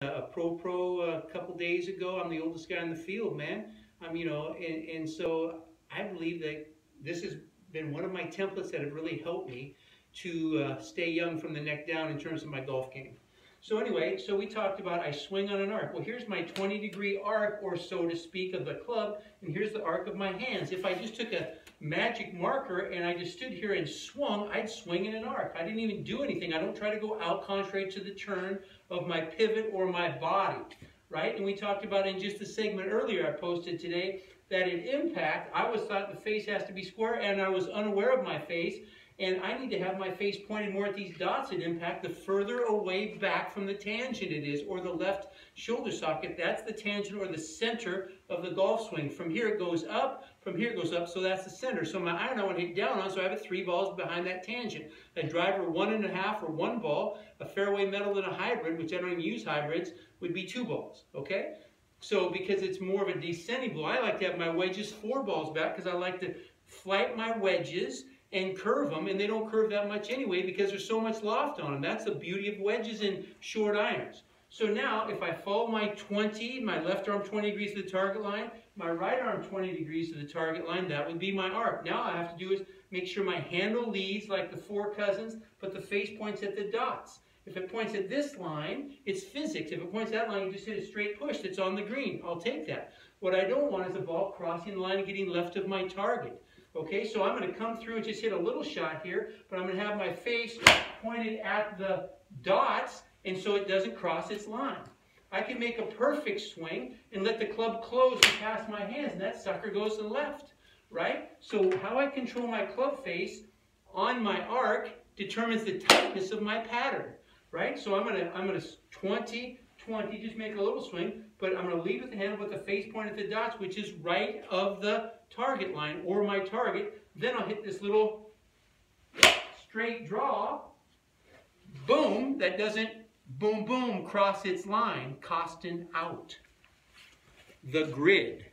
a pro pro a couple days ago. I'm the oldest guy in the field, man. I'm, you know, and, and so I believe that this has been one of my templates that have really helped me to uh, stay young from the neck down in terms of my golf game. So anyway, so we talked about I swing on an arc. Well, here's my 20 degree arc, or so to speak, of the club, and here's the arc of my hands. If I just took a magic marker and I just stood here and swung, I'd swing in an arc. I didn't even do anything. I don't try to go out contrary to the turn of my pivot or my body, right? And we talked about in just the segment earlier I posted today that in impact, I was thought the face has to be square and I was unaware of my face and I need to have my face pointed more at these dots at impact the further away back from the tangent it is, or the left shoulder socket. That's the tangent or the center of the golf swing. From here it goes up, from here it goes up, so that's the center. So my iron I want to hit down on, so I have it three balls behind that tangent. A driver one and a half or one ball, a fairway metal and a hybrid, which I don't even use hybrids, would be two balls, okay? So because it's more of a descending ball, I like to have my wedges four balls back because I like to flight my wedges and curve them, and they don't curve that much anyway because there's so much loft on them. That's the beauty of wedges and short irons. So now, if I follow my 20, my left arm 20 degrees to the target line, my right arm 20 degrees to the target line, that would be my arc. Now I have to do is make sure my handle leads like the four cousins, but the face points at the dots. If it points at this line, it's physics. If it points that line, you just hit a straight push that's on the green. I'll take that. What I don't want is a ball crossing the line and getting left of my target. Okay, so I'm going to come through and just hit a little shot here, but I'm going to have my face pointed at the dots, and so it doesn't cross its line. I can make a perfect swing and let the club close pass my hands, and that sucker goes to the left, right? So how I control my club face on my arc determines the tightness of my pattern, right? So I'm going to, I'm going to 20, 20, just make a little swing, but I'm going to lead with the handle with the face point at the dots, which is right of the target line or my target. Then I'll hit this little straight draw. Boom, that doesn't boom, boom, cross its line, costing out. The grid.